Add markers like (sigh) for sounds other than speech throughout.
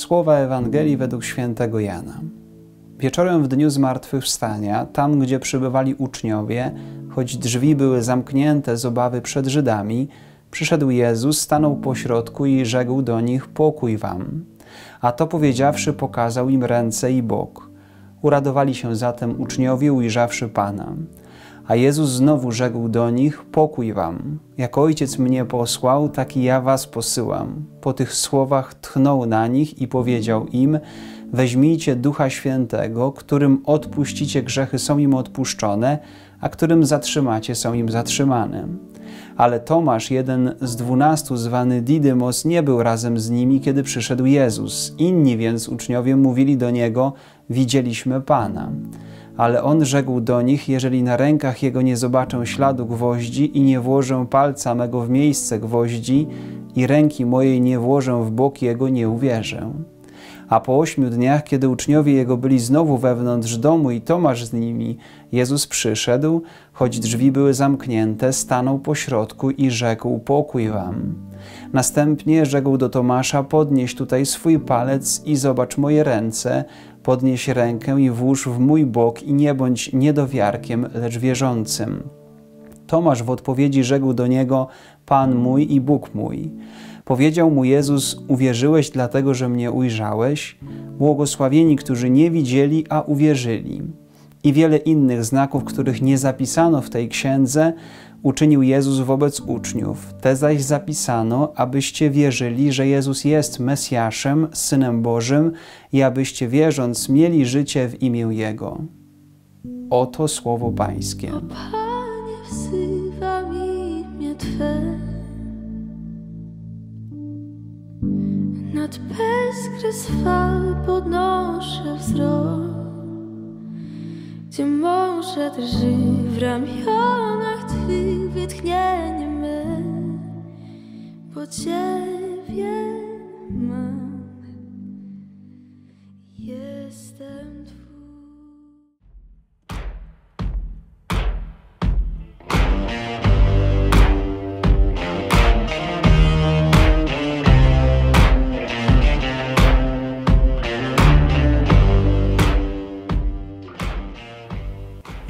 słowa Ewangelii według świętego Jana. Wieczorem w dniu zmartwychwstania, tam gdzie przybywali uczniowie, choć drzwi były zamknięte z obawy przed Żydami, przyszedł Jezus, stanął pośrodku i rzekł do nich: Pokój wam. A to powiedziawszy, pokazał im ręce i bok. Uradowali się zatem uczniowie, ujrzawszy Pana. A Jezus znowu rzekł do nich: Pokój wam. Jak ojciec mnie posłał, tak i ja was posyłam. Po tych słowach tchnął na nich i powiedział im: Weźmijcie ducha świętego, którym odpuścicie grzechy, są im odpuszczone, a którym zatrzymacie, są im zatrzymane. Ale Tomasz, jeden z dwunastu, zwany Didymos, nie był razem z nimi, kiedy przyszedł Jezus. Inni więc uczniowie mówili do niego: Widzieliśmy Pana. Ale on rzekł do nich: Jeżeli na rękach jego nie zobaczę śladu gwoździ i nie włożę palca mego w miejsce gwoździ i ręki mojej nie włożę w bok jego, nie uwierzę. A po ośmiu dniach, kiedy uczniowie jego byli znowu wewnątrz domu i Tomasz z nimi, Jezus przyszedł, choć drzwi były zamknięte, stanął po środku i rzekł: Pokój wam. Następnie rzekł do Tomasza: Podnieś tutaj swój palec i zobacz moje ręce, podnieś rękę i włóż w mój bok i nie bądź niedowiarkiem, lecz wierzącym. Tomasz w odpowiedzi rzekł do niego: Pan mój i Bóg mój. Powiedział mu Jezus: Uwierzyłeś dlatego, że mnie ujrzałeś? Błogosławieni, którzy nie widzieli, a uwierzyli. I wiele innych znaków, których nie zapisano w tej księdze, uczynił Jezus wobec uczniów. Te zaś zapisano, abyście wierzyli, że Jezus jest Mesjaszem, Synem Bożym i abyście wierząc mieli życie w imię Jego. Oto słowo Pańskie. O Panie, wzywa mi imię Twe. Nad bezkres fal podnoszę wzrok, gdzie morze drży w ramionach Twych wytchnienie me, bo Ciebie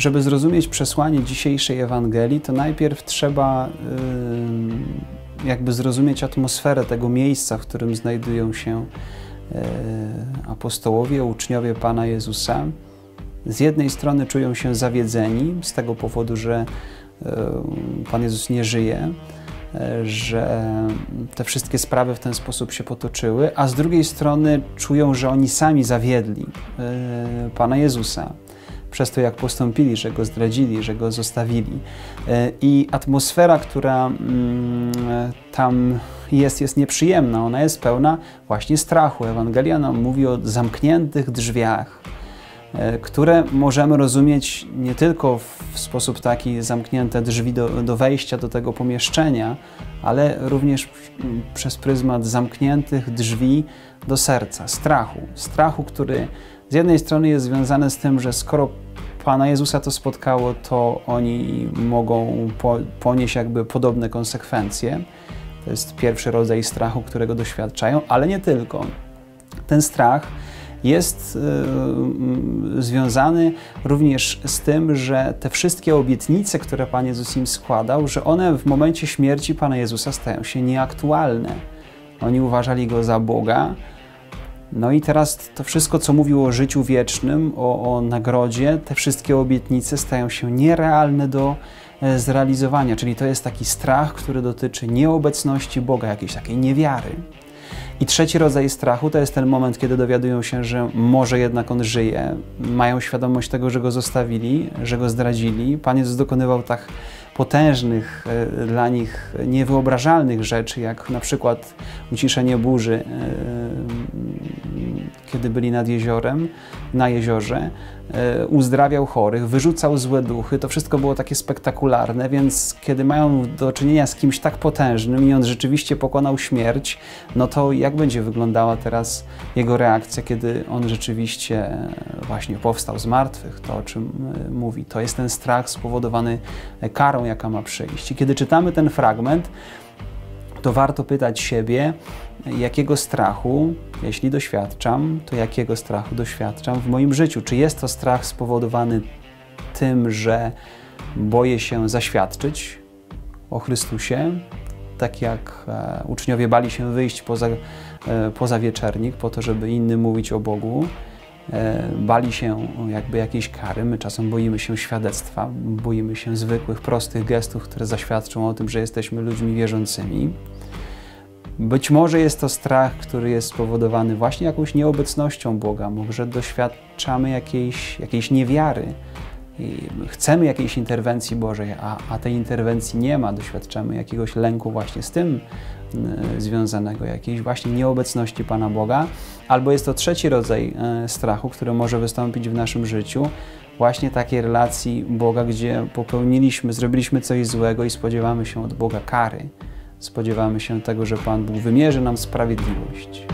Żeby zrozumieć przesłanie dzisiejszej Ewangelii, to najpierw trzeba jakby zrozumieć atmosferę tego miejsca, w którym znajdują się y, apostołowie, uczniowie Pana Jezusa. Z jednej strony czują się zawiedzeni z tego powodu, że y, Pan Jezus nie żyje, że te wszystkie sprawy w ten sposób się potoczyły, a z drugiej strony czują, że oni sami zawiedli Pana Jezusa przez to, jak postąpili, że go zdradzili, że go zostawili. I atmosfera, która mm, tam jest, jest nieprzyjemna. Ona jest pełna właśnie strachu. Ewangelia nam mówi o zamkniętych drzwiach, które możemy rozumieć nie tylko w sposób taki zamknięte drzwi do, do wejścia do tego pomieszczenia, ale również przez pryzmat zamkniętych drzwi do serca, strachu. Strachu, który z jednej strony jest związane z tym, że skoro Pana Jezusa to spotkało, to oni mogą po, ponieść jakby podobne konsekwencje. To jest pierwszy rodzaj strachu, którego doświadczają, ale nie tylko. Ten strach jest y, związany również z tym, że te wszystkie obietnice, które Pan Jezus im składał, że one w momencie śmierci Pana Jezusa stają się nieaktualne. Oni uważali Go za Boga, no i teraz to wszystko, co mówił o życiu wiecznym, o, o nagrodzie, te wszystkie obietnice stają się nierealne do e, zrealizowania. Czyli to jest taki strach, który dotyczy nieobecności Boga, jakiejś takiej niewiary. I trzeci rodzaj strachu to jest ten moment, kiedy dowiadują się, że może jednak on żyje, mają świadomość tego, że go zostawili, że go zdradzili. Pan Jezus dokonywał tak potężnych, e, dla nich niewyobrażalnych rzeczy, jak na przykład uciszenie burzy, e, kiedy byli nad jeziorem, na jeziorze, e, uzdrawiał chorych, wyrzucał złe duchy. To wszystko było takie spektakularne, więc kiedy mają do czynienia z kimś tak potężnym i on rzeczywiście pokonał śmierć, no to jak będzie wyglądała teraz jego reakcja, kiedy on rzeczywiście właśnie powstał z martwych, to o czym mówi. To jest ten strach spowodowany karą, jaka ma przyjść. I kiedy czytamy ten fragment, to warto pytać siebie, jakiego strachu, jeśli doświadczam, to jakiego strachu doświadczam w moim życiu? Czy jest to strach spowodowany tym, że boję się zaświadczyć o Chrystusie, tak jak e, uczniowie bali się wyjść poza, e, poza wieczernik po to, żeby innym mówić o Bogu, e, bali się jakby jakiejś kary. My czasem boimy się świadectwa, boimy się zwykłych, prostych gestów, które zaświadczą o tym, że jesteśmy ludźmi wierzącymi. Być może jest to strach, który jest spowodowany właśnie jakąś nieobecnością Boga, może doświadczamy jakiejś, jakiejś niewiary. I chcemy jakiejś interwencji Bożej, a, a tej interwencji nie ma, doświadczamy jakiegoś lęku właśnie z tym związanego, jakiejś właśnie nieobecności Pana Boga, albo jest to trzeci rodzaj y, strachu, który może wystąpić w naszym życiu, właśnie takiej relacji Boga, gdzie popełniliśmy, zrobiliśmy coś złego i spodziewamy się od Boga kary. Spodziewamy się tego, że Pan Bóg wymierzy nam sprawiedliwość.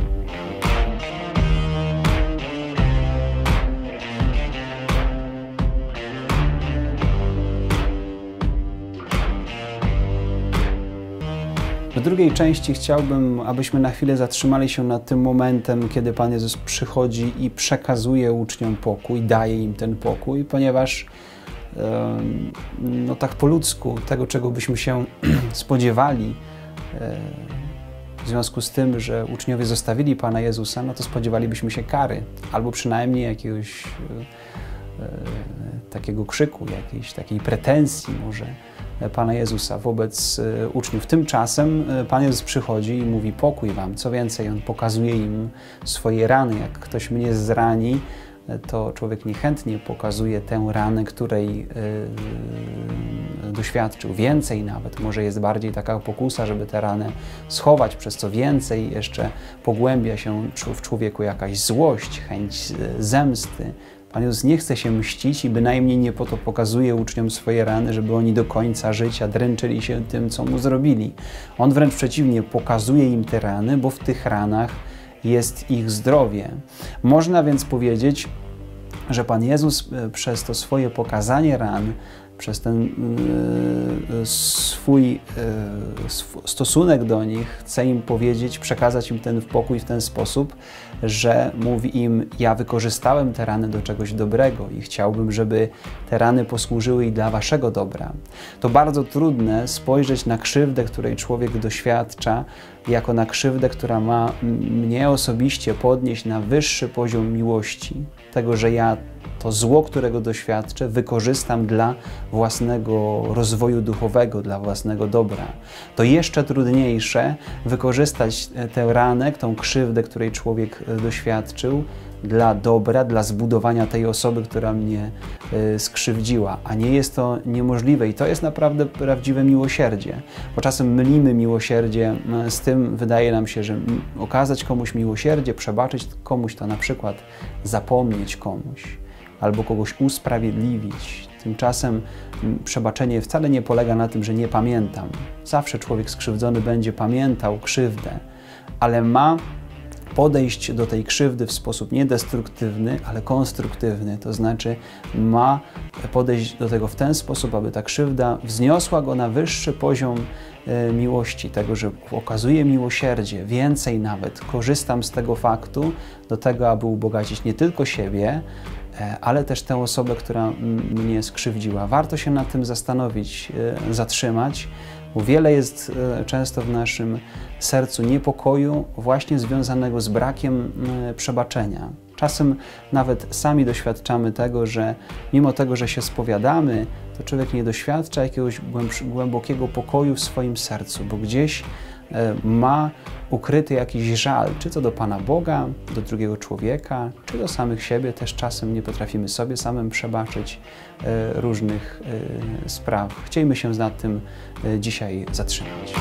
W drugiej części chciałbym, abyśmy na chwilę zatrzymali się nad tym momentem, kiedy Pan Jezus przychodzi i przekazuje uczniom pokój, daje im ten pokój, ponieważ no tak po ludzku, tego czego byśmy się (clears throat) spodziewali, w związku z tym, że uczniowie zostawili Pana Jezusa, no to spodziewalibyśmy się kary, albo przynajmniej jakiegoś e, e, takiego krzyku, jakiejś takiej pretensji może Pana Jezusa wobec uczniów. Tymczasem Pan Jezus przychodzi i mówi pokój wam. Co więcej, On pokazuje im swoje rany. Jak ktoś mnie zrani, to człowiek niechętnie pokazuje tę ranę, której yy, doświadczył. Więcej nawet, może jest bardziej taka pokusa, żeby tę ranę schować, przez co więcej jeszcze pogłębia się w człowieku jakaś złość, chęć zemsty. Pan Jezus nie chce się mścić i bynajmniej nie po to pokazuje uczniom swoje rany, żeby oni do końca życia dręczyli się tym, co mu zrobili. On wręcz przeciwnie, pokazuje im te rany, bo w tych ranach jest ich zdrowie. Można więc powiedzieć, że Pan Jezus e, przez to swoje pokazanie ran, przez ten e, e, swój stosunek do nich, chce im powiedzieć, przekazać im ten pokój w ten sposób, że mówi im: Ja wykorzystałem te rany do czegoś dobrego i chciałbym, żeby te rany posłużyły i dla waszego dobra. To bardzo trudne spojrzeć na krzywdę, której człowiek doświadcza, jako na krzywdę, która ma mnie osobiście podnieść na wyższy poziom miłości, tego, że ja to zło, którego doświadczę, wykorzystam dla własnego rozwoju duchowego, dla własnego dobra. To jeszcze trudniejsze wykorzystać tę ranę, tą krzywdę, której człowiek e, doświadczył, dla dobra, dla zbudowania tej osoby, która mnie y, skrzywdziła. A nie jest to niemożliwe i to jest naprawdę prawdziwe miłosierdzie. Bo czasem mylimy miłosierdzie z tym, wydaje nam się, że okazać komuś miłosierdzie, przebaczyć komuś, to na przykład zapomnieć komuś albo kogoś usprawiedliwić. Tymczasem przebaczenie wcale nie polega na tym, że nie pamiętam. Zawsze człowiek skrzywdzony będzie pamiętał krzywdę, ale ma podejść do tej krzywdy w sposób nie destruktywny, ale konstruktywny. To znaczy ma podejść do tego w ten sposób, aby ta krzywda wzniosła go na wyższy poziom e, miłości, tego, że okazuje miłosierdzie, więcej nawet. Korzystam z tego faktu do tego, aby ubogacić nie tylko siebie, e, ale też tę osobę, która mnie skrzywdziła. Warto się nad tym zastanowić, e, zatrzymać bo wiele jest e, często w naszym sercu niepokoju, właśnie związanego z brakiem przebaczenia. Czasem nawet sami doświadczamy tego, że mimo tego, że się spowiadamy, to człowiek nie doświadcza jakiegoś głębokiego pokoju w swoim sercu, bo gdzieś e, ma ukryty jakiś żal, czy to do Pana Boga, do drugiego człowieka, czy do samych siebie. Też czasem nie potrafimy sobie samym przebaczyć e, różnych e, spraw. Chcielibyśmy się nad tym dzisiaj zatrzymać.